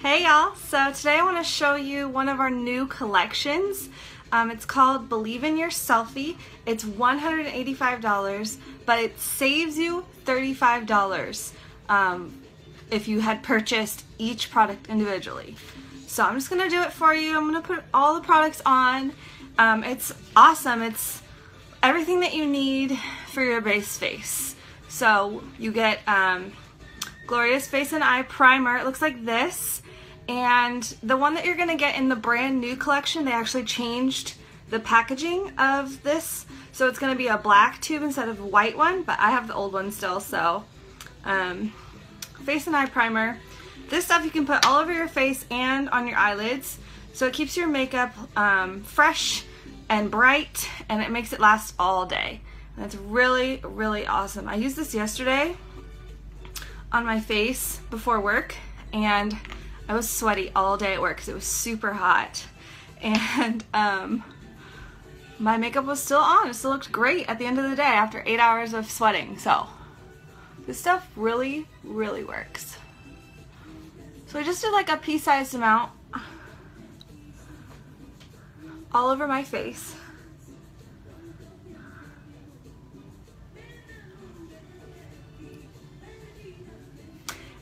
Hey y'all, so today I want to show you one of our new collections. Um, it's called Believe in Your Selfie. It's $185, but it saves you $35 um, if you had purchased each product individually. So I'm just going to do it for you. I'm going to put all the products on. Um, it's awesome. It's everything that you need for your base face. So you get um, Glorious Face and Eye Primer. It looks like this. And the one that you're to get in the brand new collection, they actually changed the packaging of this. So it's to be a black tube instead of a white one, but I have the old one still. So um, face and eye primer. This stuff you can put all over your face and on your eyelids. So it keeps your makeup um, fresh and bright and it makes it last all day. And it's really, really awesome. I used this yesterday on my face before work and I was sweaty all day at work because it was super hot. And um, my makeup was still on. It still looked great at the end of the day after eight hours of sweating. So this stuff really, really works. So I just did like a pea-sized amount all over my face.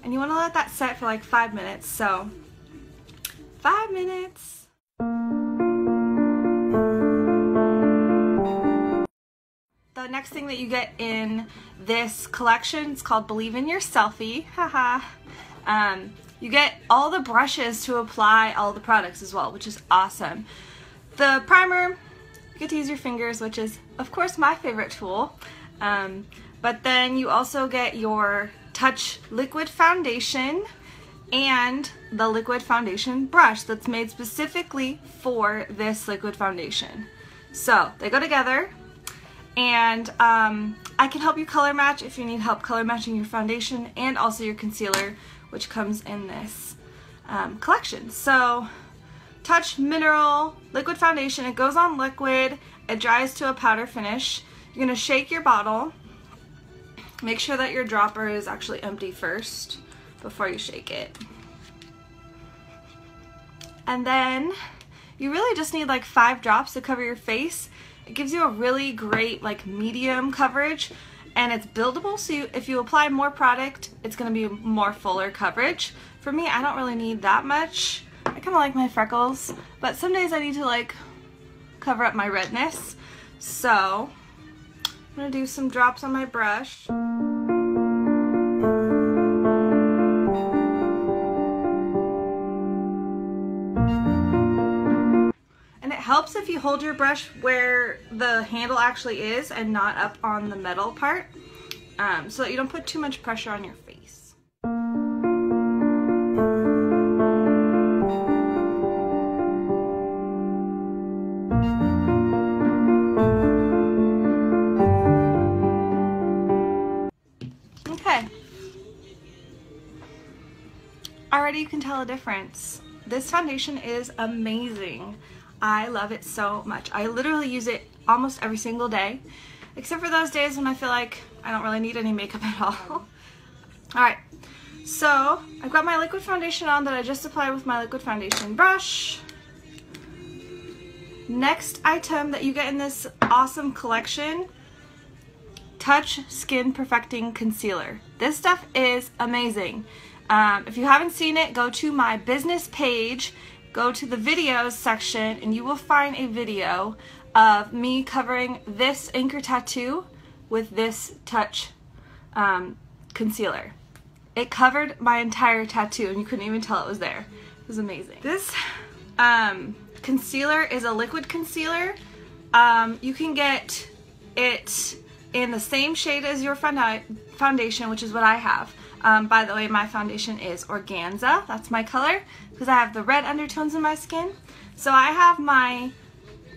And you want to let that set for like five minutes. So five minutes. The next thing that you get in this collection is called Believe in Your Selfie. Haha. um, you get all the brushes to apply all the products as well, which is awesome. The primer, you get to use your fingers, which is, of course, my favorite tool. Um, but then you also get your Touch Liquid Foundation and the liquid foundation brush that's made specifically for this liquid foundation. So they go together and um, I can help you color match if you need help color matching your foundation and also your concealer which comes in this um, collection. So Touch Mineral Liquid Foundation, it goes on liquid, it dries to a powder finish. You're to shake your bottle Make sure that your dropper is actually empty first before you shake it. And then you really just need like five drops to cover your face. It gives you a really great like medium coverage and it's buildable so you, if you apply more product it's going to be more fuller coverage. For me I don't really need that much. I kind of like my freckles but some days I need to like cover up my redness. So I'm gonna do some drops on my brush. And it helps if you hold your brush where the handle actually is and not up on the metal part um, so that you don't put too much pressure on your tell a difference. This foundation is amazing. I love it so much. I literally use it almost every single day, except for those days when I feel like I don't really need any makeup at all. Alright, so I've got my liquid foundation on that I just applied with my liquid foundation brush. Next item that you get in this awesome collection, Touch Skin Perfecting Concealer. This stuff is amazing. Um, if you haven't seen it, go to my business page, go to the videos section, and you will find a video of me covering this anchor tattoo with this touch um, concealer. It covered my entire tattoo and you couldn't even tell it was there. It was amazing. This um, concealer is a liquid concealer. Um, you can get it in the same shade as your foundation, which is what I have. Um, by the way, my foundation is Organza. That's my color because I have the red undertones in my skin. So I have my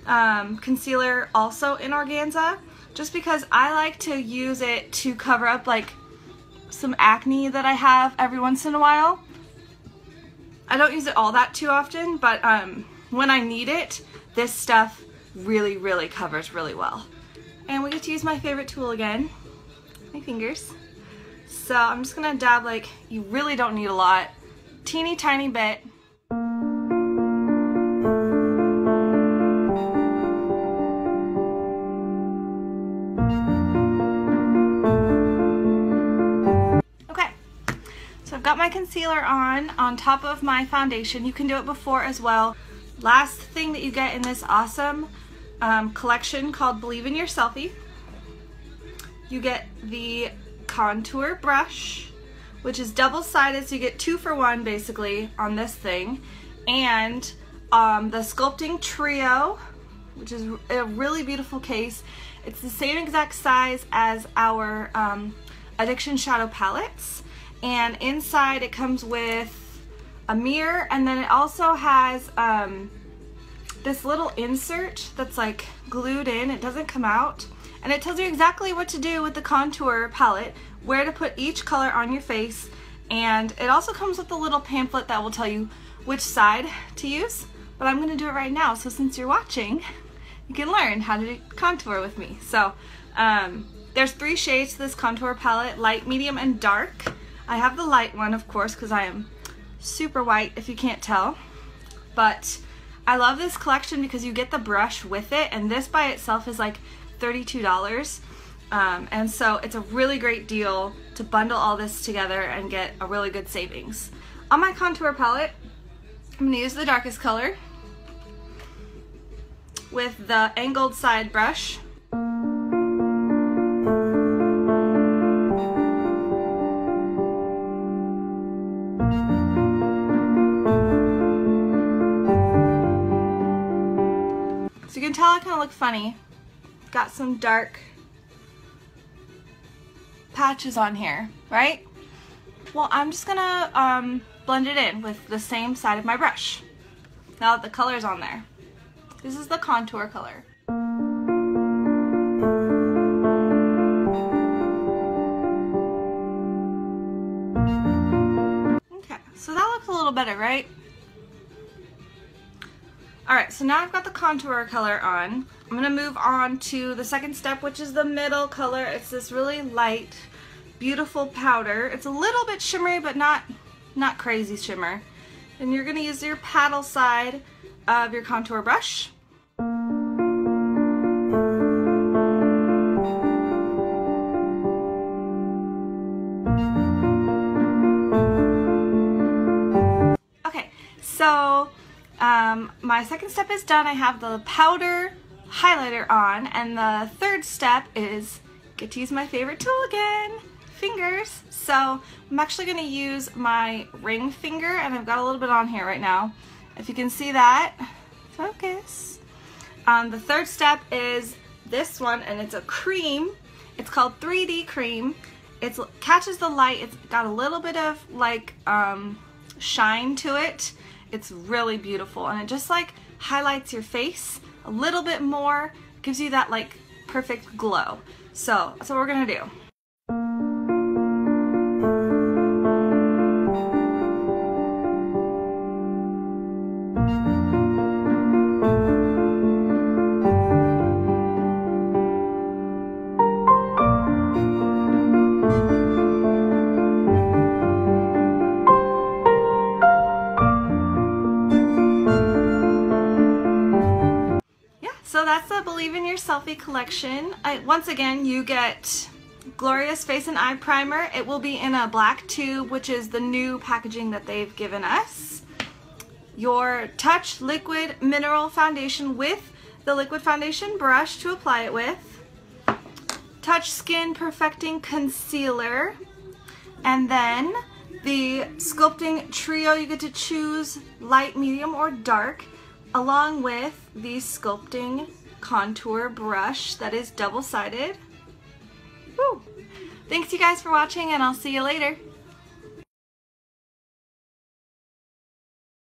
um, concealer also in Organza just because I like to use it to cover up like some acne that I have every once in a while. I don't use it all that too often, but um, when I need it, this stuff really, really covers really well. And we get to use my favorite tool again, my fingers. So I'm just gonna dab like, you really don't need a lot. teeny tiny bit. Okay, so I've got my concealer on, on top of my foundation. You can do it before as well. Last thing that you get in this awesome um, collection called Believe in Your Selfie. You get the contour brush, which is double-sided, so you get two for one basically on this thing. And um, the Sculpting Trio, which is a really beautiful case. It's the same exact size as our um, Addiction Shadow palettes. And inside it comes with a mirror and then it also has um, this little insert that's like glued in. It doesn't come out. And it tells you exactly what to do with the contour palette, where to put each color on your face. And it also comes with a little pamphlet that will tell you which side to use. But I'm going to do it right now. So since you're watching, you can learn how to contour with me. So um, there's three shades to this contour palette, light, medium, and dark. I have the light one, of course, because I am super white, if you can't tell. But I love this collection because you get the brush with it, and this by itself is like $32. Um, and so it's a really great deal to bundle all this together and get a really good savings. On my contour palette, I'm to use the darkest color with the angled side brush. So you can tell I kind of look funny. Got some dark patches on here, right? Well, I'm just gonna um, blend it in with the same side of my brush. Now that the color's on there. This is the contour color. Okay, so that looks a little better, right? Alright, so now I've got the contour color on. I'm to move on to the second step, which is the middle color. It's this really light, beautiful powder. It's a little bit shimmery, but not, not crazy shimmer. And you're to use your paddle side of your contour brush. Okay, so um, my second step is done. I have the powder highlighter on, and the third step is get to use my favorite tool again, fingers. So I'm actually going to use my ring finger, and I've got a little bit on here right now. If you can see that, focus. Um, the third step is this one, and it's a cream. It's called 3D cream. It catches the light. It's got a little bit of like um, shine to it. It's really beautiful, and it just like highlights your face a little bit more, gives you that like perfect glow. So that's what we're gonna do. In Your Selfie collection. I, once again, you get Glorious Face and Eye Primer. It will be in a black tube, which is the new packaging that they've given us. Your Touch Liquid Mineral Foundation with the liquid foundation brush to apply it with. Touch Skin Perfecting Concealer. And then the Sculpting Trio, you get to choose light, medium, or dark along with the sculpting contour brush that is double-sided. Thanks you guys for watching and I'll see you later.